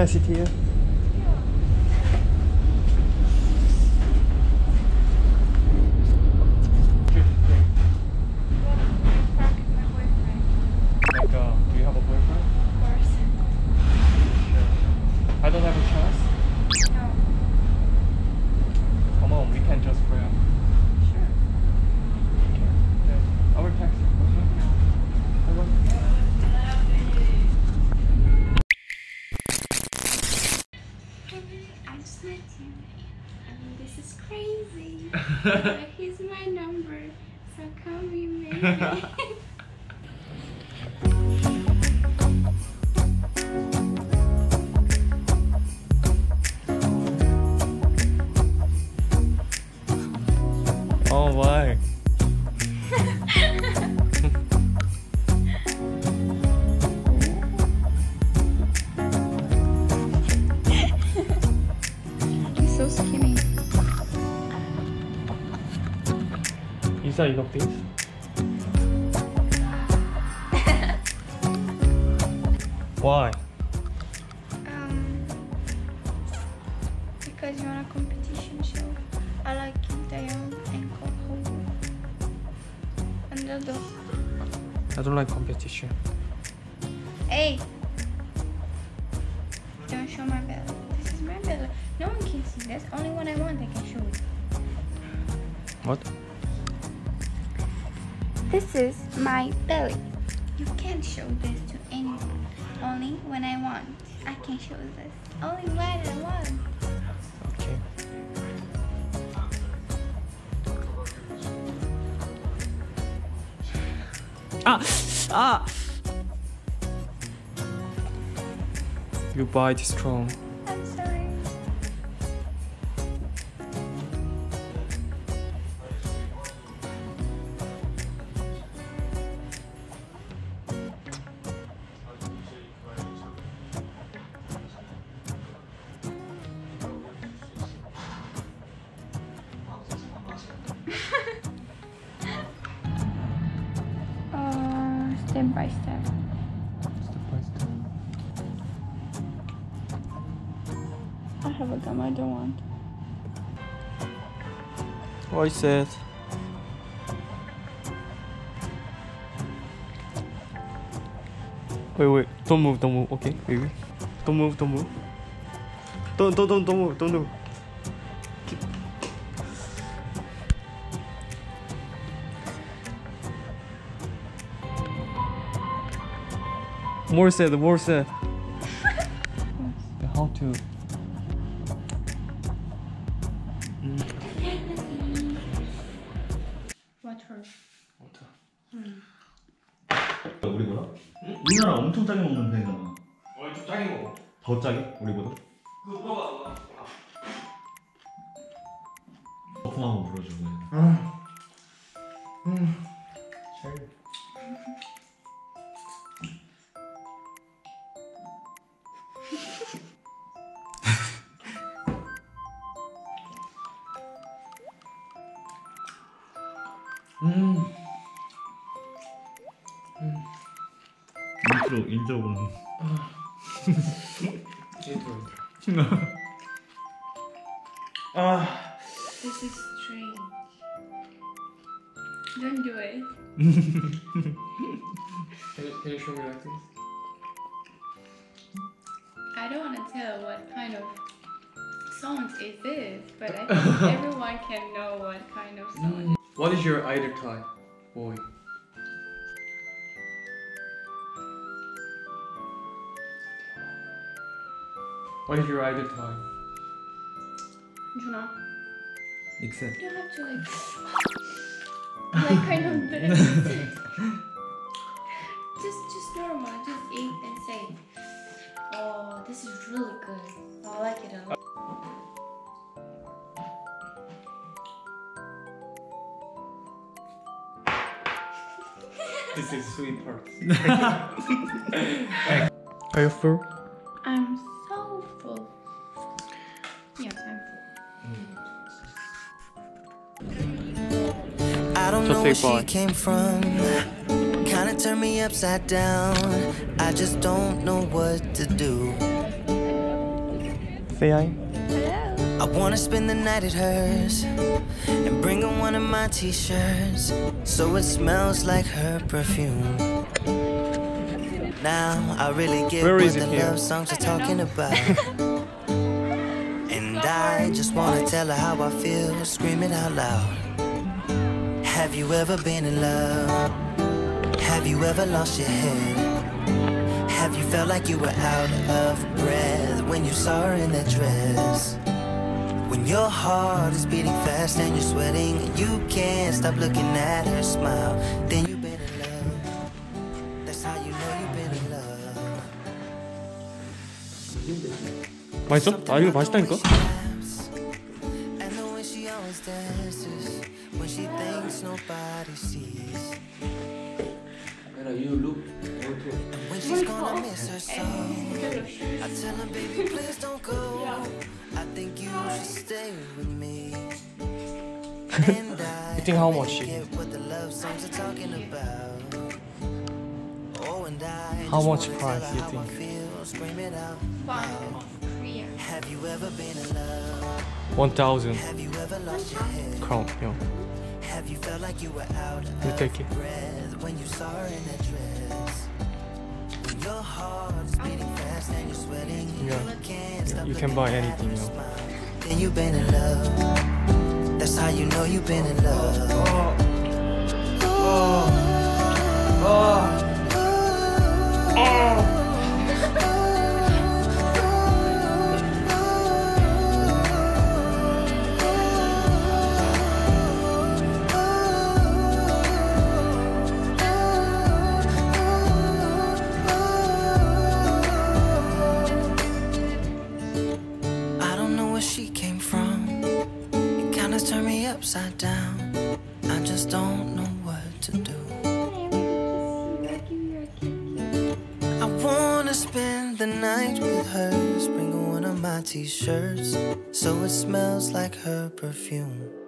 Can I sit here? Crazy. but here's my number. So call me maybe. Oh why? These you got things. Why? Um, because you're on a competition show. I like Daeyeon and Coco. And Dodo. I don't like competition. Hey! Don't show my belly. This is my belly. No one can see. this. only what I want I can show it. What? This is my belly. You can't show this to anyone. Only when I want. I can show this. Only when I want. Okay. Ah! Ah! Your bite strong. Step by step. Step by step. I have a gum I don't want. What is that? Wait, wait. Don't move, don't move. Okay, baby. Don't move, don't move. Don't, don't, don't, don't move, don't move. More said, more said. How to? 우리보다? 우리나라 엄청 짜게 먹는 편이잖아. 어, 좀 짜게 먹어. 더 짜게? 우리보다? 그거 먹어봐. 거품 한번 불어줘. 음. 인트로 인트로는 아. This is strange. Don't do it. Can you, can you show me like this? I don't want to tell what kind of songs is this, but I think everyone can know what kind of song. What is your idol type, boy? What is your idol type? Junha, Except. you have to like, like kind of do this. just, just normal. Just eat and say, "Oh, this is really good. I like it a lot." This is sweet part. Are you full? I'm so full. Yes, I'm full. I don't So know take where she came from. Kinda turned me upside down. I just don't know what to do. Say hi. Hello. I wanna spend the night at hers and bring her of my t-shirts so it smells like her perfume. Now I really get Where what is the here? love songs are talking about. and I just wanna tell her how I feel, scream it out loud. Have you ever been in love? Have you ever lost your head? Have you felt like you were out of breath when you saw her in that dress? When your heart is beating fast and you're sweating, and you can't stop looking at her smile, then you've been in love. That's how you know you've been in love. 맛있어? 아 이거 맛있다니까? And the way she always dances when she thinks nobody sees. And when she's gonna miss her so, I tell her, baby, please don't go. I think you should stay with me. And I You think how much? get what the love songs are talking about. Oh, and I How much price you think? feel, scream it out. One. Have you ever been in love? 1000 Have you ever lost your head? crown 형 Have you felt like you were out You of take it. breath when you saw her in that dress? Oh. Yeah. you can't stop You can buy anything, yo. Then you've been in love. That's how you know you've been in love. I just don't know what to do. I wanna spend the night with her, bring her one of my t-shirts so it smells like her perfume.